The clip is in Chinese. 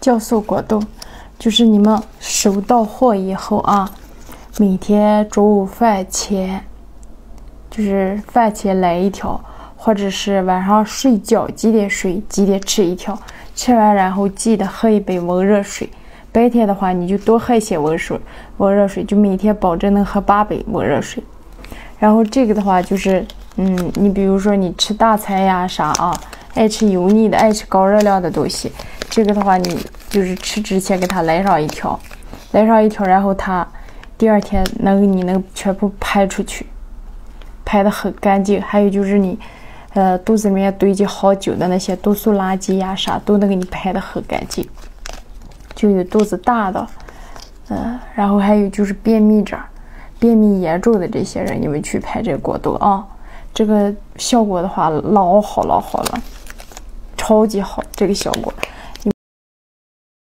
酵素果冻，就是你们收到货以后啊，每天中午饭前，就是饭前来一条，或者是晚上睡觉几点睡几点吃一条，吃完然后记得喝一杯温热水。白天的话，你就多喝一些温水，温热水就每天保证能喝八杯温热水。然后这个的话就是，嗯，你比如说你吃大餐呀啥啊，爱吃油腻的，爱吃高热量的东西，这个的话你就是吃之前给它来上一条，来上一条，然后它第二天能你能全部排出去，排的很干净。还有就是你，呃，肚子里面堆积好久的那些毒素垃圾呀啥，都能给你排的很干净。就有肚子大的，嗯，然后还有就是便秘者，便秘严重的这些人，你们去拍这个果冻啊，这个效果的话老好老好了，超级好，这个效果。